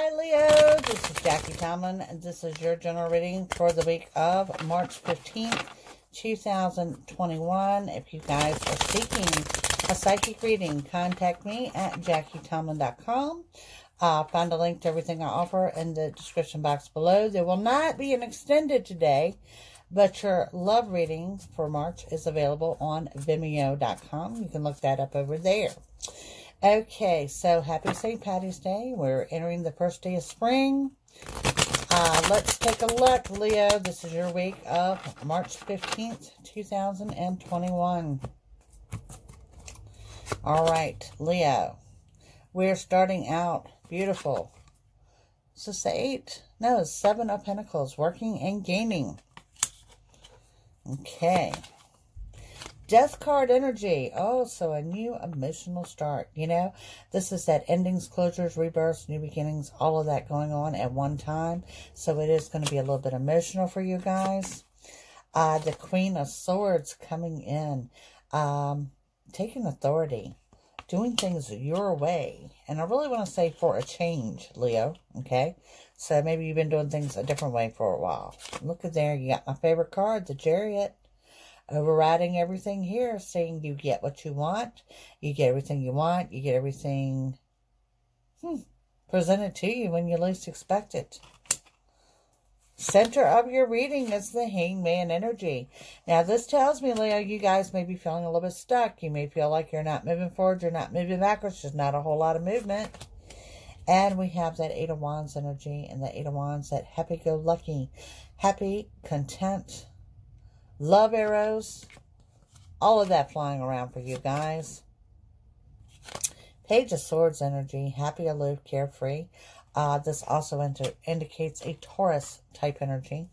Hi, Leo. This is Jackie Tomlin, and this is your general reading for the week of March 15th, 2021. If you guys are seeking a psychic reading, contact me at jackietomlin.com. Uh, find a link to everything I offer in the description box below. There will not be an extended today, but your love reading for March is available on vimeo.com. You can look that up over there. Okay, so happy St. Patty's Day. We're entering the first day of spring. Uh, let's take a look, Leo. This is your week of March 15th, 2021. All right, Leo. We're starting out beautiful. Is this eight? No, seven of pentacles, working and gaining. Okay. Death card energy. Oh, so a new emotional start. You know, this is that endings, closures, rebirths, new beginnings, all of that going on at one time. So it is going to be a little bit emotional for you guys. Uh, the Queen of Swords coming in, um, taking authority doing things your way. And I really want to say for a change, Leo, okay? So maybe you've been doing things a different way for a while. Look at there, you got my favorite card, the Chariot. Overriding everything here, saying you get what you want, you get everything you want, you get everything hmm, presented to you when you least expect it. Center of your reading is the hangman energy. Now, this tells me, Leo, you guys may be feeling a little bit stuck. You may feel like you're not moving forward, you're not moving backwards, there's not a whole lot of movement. And we have that Eight of Wands energy and the Eight of Wands, that happy-go-lucky, happy, content, love arrows, all of that flying around for you guys. Page of Swords energy, happy, aloof, carefree. Uh, this also indicates a Taurus type energy.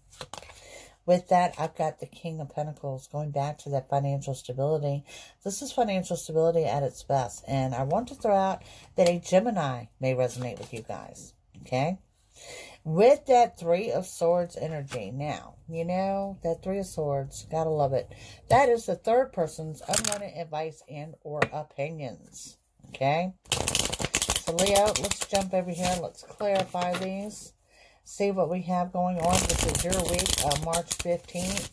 With that, I've got the King of Pentacles going back to that financial stability. This is financial stability at its best. And I want to throw out that a Gemini may resonate with you guys. Okay? With that Three of Swords energy. Now, you know, that Three of Swords, gotta love it. That is the third person's unwanted advice and or opinions. Okay? So Leo, let's jump over here. Let's clarify these. See what we have going on. This is your week of March 15th,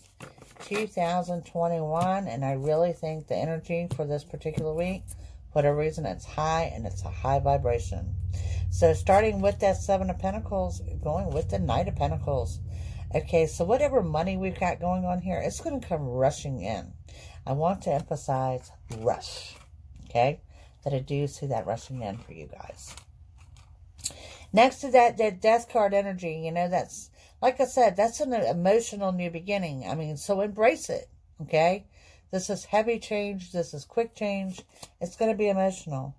2021. And I really think the energy for this particular week, for whatever reason, it's high and it's a high vibration. So starting with that Seven of Pentacles, going with the Knight of Pentacles. Okay, so whatever money we've got going on here, it's going to come rushing in. I want to emphasize rush. Okay? that I do see that rushing in for you guys. Next to that, that death card energy, you know, that's, like I said, that's an emotional new beginning. I mean, so embrace it, okay? This is heavy change. This is quick change. It's going to be emotional.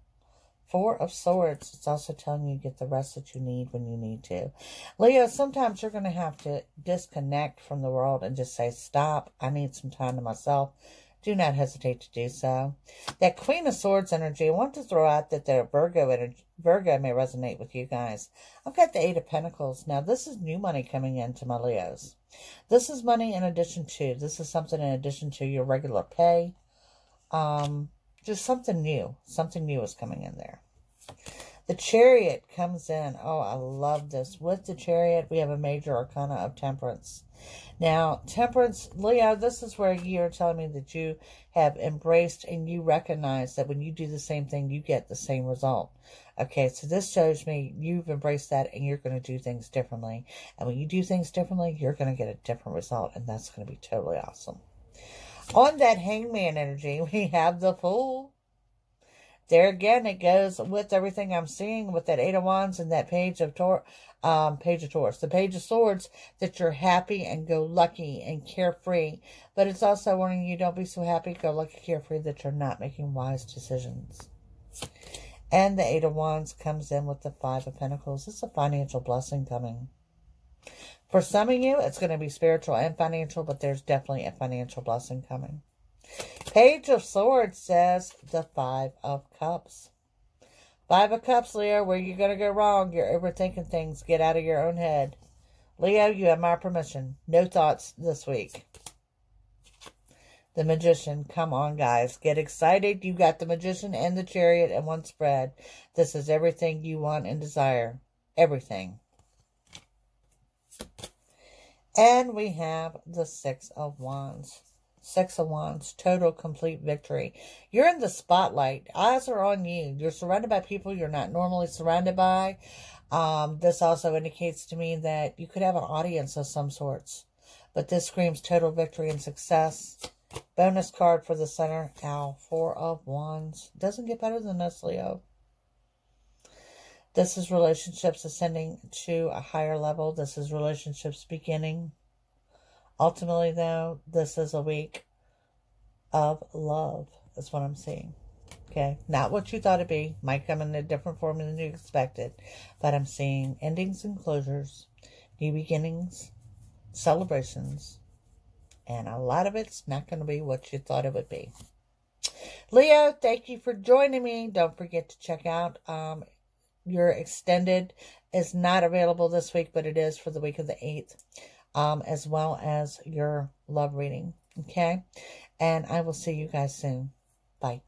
Four of Swords. It's also telling you get the rest that you need when you need to. Leo, sometimes you're going to have to disconnect from the world and just say, stop. I need some time to myself do not hesitate to do so. That Queen of Swords energy, I want to throw out that the Virgo energy, Virgo may resonate with you guys. I've got the Eight of Pentacles. Now, this is new money coming into my Leos. This is money in addition to, this is something in addition to your regular pay. Um, just something new. Something new is coming in there. The chariot comes in. Oh, I love this. With the chariot, we have a major arcana of temperance. Now, temperance, Leo, this is where you're telling me that you have embraced and you recognize that when you do the same thing, you get the same result. Okay, so this shows me you've embraced that and you're going to do things differently. And when you do things differently, you're going to get a different result, and that's going to be totally awesome. On that hangman energy, we have the fool. There again, it goes with everything I'm seeing with that Eight of Wands and that Page of Tor, um, Page of Taurus, the Page of Swords, that you're happy and go lucky and carefree. But it's also warning you don't be so happy, go lucky, carefree that you're not making wise decisions. And the Eight of Wands comes in with the Five of Pentacles. It's a financial blessing coming. For some of you, it's going to be spiritual and financial, but there's definitely a financial blessing coming. Page of Swords says the Five of Cups. Five of Cups, Leo, where you going to go wrong? You're overthinking things. Get out of your own head. Leo, you have my permission. No thoughts this week. The Magician. Come on, guys. Get excited. You got the Magician and the Chariot in one spread. This is everything you want and desire. everything. And we have the Six of Wands. Six of Wands, total complete victory. You're in the spotlight. Eyes are on you. You're surrounded by people you're not normally surrounded by. Um, this also indicates to me that you could have an audience of some sorts. But this screams total victory and success. Bonus card for the center. Ow. Four of Wands. Doesn't get better than this, Leo. This is relationships ascending to a higher level. This is relationships beginning. Ultimately, though, this is a week of love. That's what I'm seeing. Okay. Not what you thought it'd be. Might come in a different form than you expected. But I'm seeing endings and closures, new beginnings, celebrations, and a lot of it's not going to be what you thought it would be. Leo, thank you for joining me. Don't forget to check out um, your extended is not available this week, but it is for the week of the 8th, um, as well as your love reading. Okay. And I will see you guys soon. Bye.